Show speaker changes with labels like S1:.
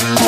S1: Thank you.